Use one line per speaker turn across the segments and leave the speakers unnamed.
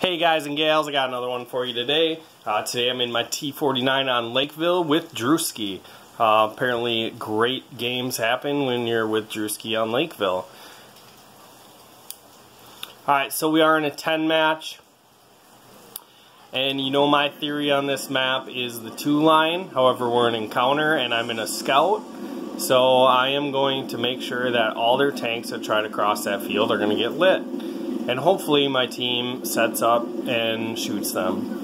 Hey guys and gals, I got another one for you today. Uh, today I'm in my T49 on Lakeville with Drewski. Uh, apparently great games happen when you're with Drewski on Lakeville. Alright, so we are in a 10 match. And you know my theory on this map is the 2 line. However, we're in encounter and I'm in a scout. So I am going to make sure that all their tanks that try to cross that field are going to get lit and hopefully my team sets up and shoots them.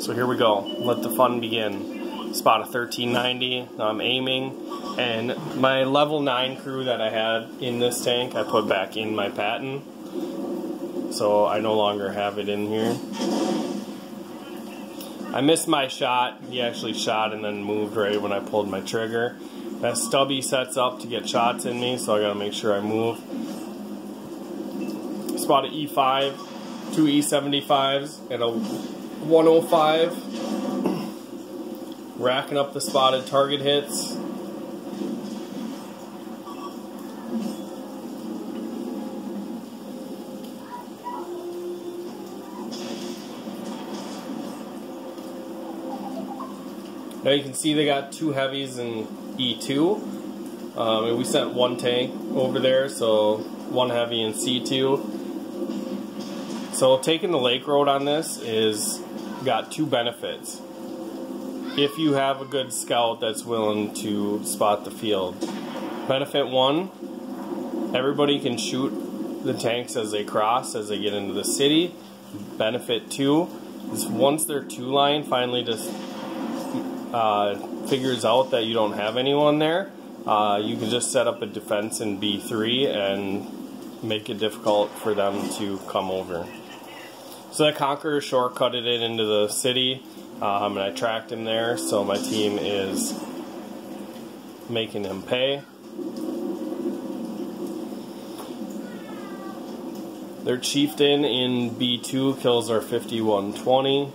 So here we go. Let the fun begin. Spot a 1390. I'm aiming. And my level 9 crew that I had in this tank, I put back in my Patton. So I no longer have it in here. I missed my shot. He actually shot and then moved right when I pulled my trigger. That stubby sets up to get shots in me, so I gotta make sure I move. Spot an E5, two E75s, and a 105. Racking up the spotted target hits. Now you can see they got two heavies and E2. Um, and we sent one tank over there, so one heavy and C2. So taking the lake road on this is got two benefits. If you have a good scout that's willing to spot the field. Benefit one, everybody can shoot the tanks as they cross, as they get into the city. Benefit two is once their two line finally just uh, figures out that you don't have anyone there, uh, you can just set up a defense in B3 and make it difficult for them to come over. So the Conqueror shortcutted it into the city, um, and I tracked him there, so my team is making him pay. Their chieftain in B2 kills our 5120.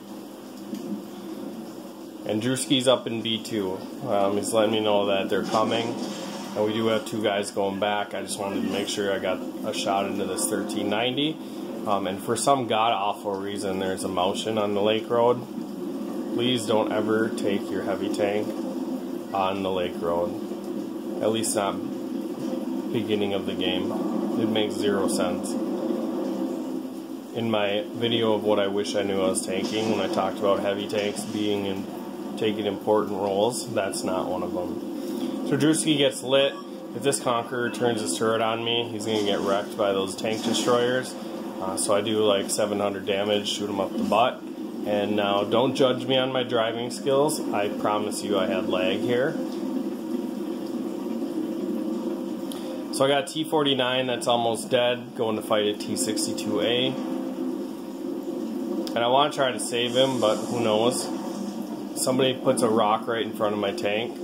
And Drewski's up in B2. Um, he's letting me know that they're coming. And we do have two guys going back. I just wanted to make sure I got a shot into this 1390. Um, and for some god awful reason, there's a motion on the lake road. Please don't ever take your heavy tank on the lake road. At least not beginning of the game. It makes zero sense. In my video of what I wish I knew I was tanking, when I talked about heavy tanks being in taking important roles. That's not one of them. So Drewski gets lit. If this Conqueror turns his turret on me, he's going to get wrecked by those tank destroyers. Uh, so I do like 700 damage, shoot him up the butt. And now don't judge me on my driving skills. I promise you I had lag here. So I got T49 that's almost dead, going to fight a T62A. And I want to try to save him, but who knows somebody puts a rock right in front of my tank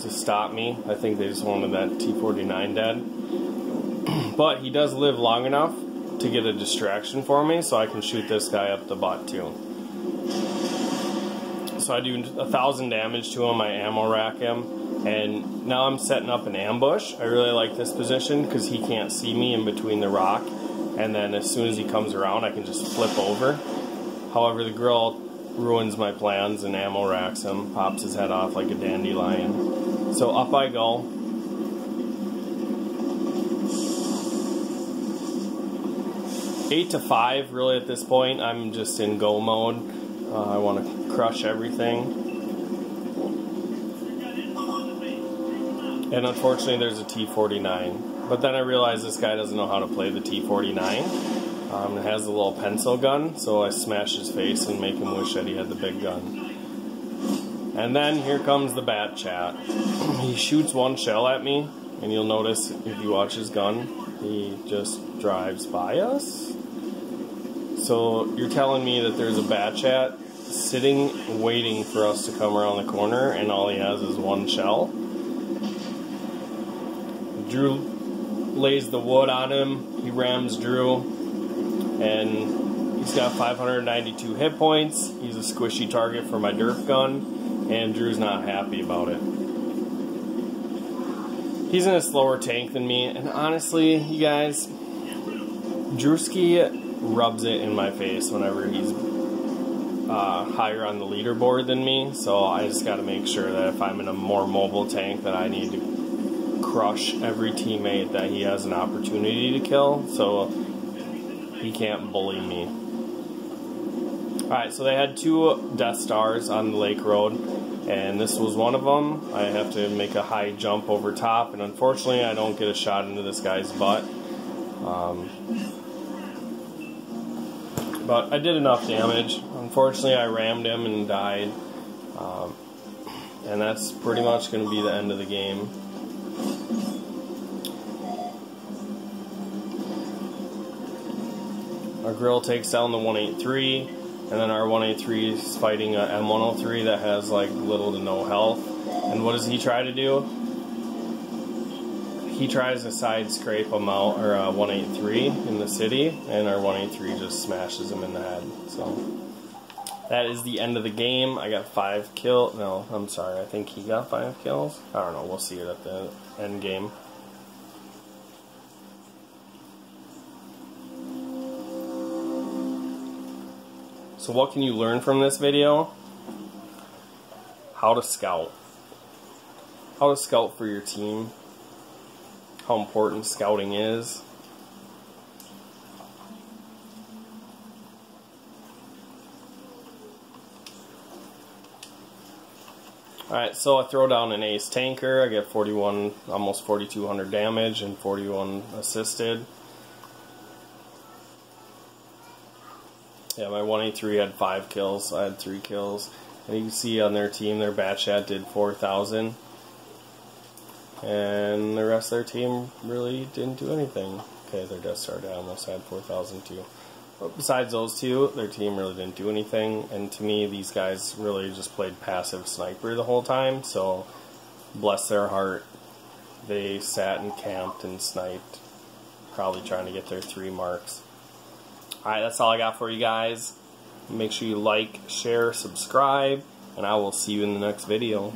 to stop me. I think they just wanted that T49 dead. but he does live long enough to get a distraction for me, so I can shoot this guy up the butt too. So I do a thousand damage to him, I ammo rack him, and now I'm setting up an ambush. I really like this position because he can't see me in between the rock, and then as soon as he comes around, I can just flip over. However, the girl ruins my plans and ammo racks him, pops his head off like a dandelion. So up I go. Eight to five, really at this point, I'm just in go mode. Uh, I want to crush everything. And unfortunately there's a T-49. But then I realized this guy doesn't know how to play the T-49. Um, it has a little pencil gun, so I smash his face and make him wish that he had the big gun. And then here comes the bat chat. he shoots one shell at me, and you'll notice if you watch his gun, he just drives by us. So you're telling me that there's a bat chat sitting waiting for us to come around the corner, and all he has is one shell. Drew lays the wood on him. He rams Drew and he's got 592 hit points. He's a squishy target for my Derp gun, and Drew's not happy about it. He's in a slower tank than me, and honestly, you guys, Drewski rubs it in my face whenever he's uh, higher on the leaderboard than me, so I just got to make sure that if I'm in a more mobile tank that I need to crush every teammate that he has an opportunity to kill, so he can't bully me. Alright, so they had two Death Stars on the Lake Road, and this was one of them. I have to make a high jump over top, and unfortunately I don't get a shot into this guy's butt. Um, but I did enough damage. Unfortunately, I rammed him and died. Um, and that's pretty much going to be the end of the game. Our Grille takes down the 183, and then our 183 is fighting a M103 that has like little to no health. And what does he try to do? he tries to side scrape him out, or uh, a 183 in the city, and our 183 just smashes him in the head. So that is the end of the game. I got five kills. No, I'm sorry. I think he got five kills. I don't know. We'll see it at the end game. So what can you learn from this video? How to scout. How to scout for your team how important scouting is. Alright, so I throw down an ace tanker, I get 41, almost 4200 damage and 41 assisted. Yeah, my 183 had 5 kills, I had 3 kills. And you can see on their team, their batch chat did 4,000 and the rest of their team really didn't do anything. Okay, their Death Star almost had 4,000 too. But besides those two, their team really didn't do anything, and to me, these guys really just played passive sniper the whole time, so bless their heart, they sat and camped and sniped, probably trying to get their three marks. Alright, that's all I got for you guys. Make sure you like, share, subscribe, and I will see you in the next video.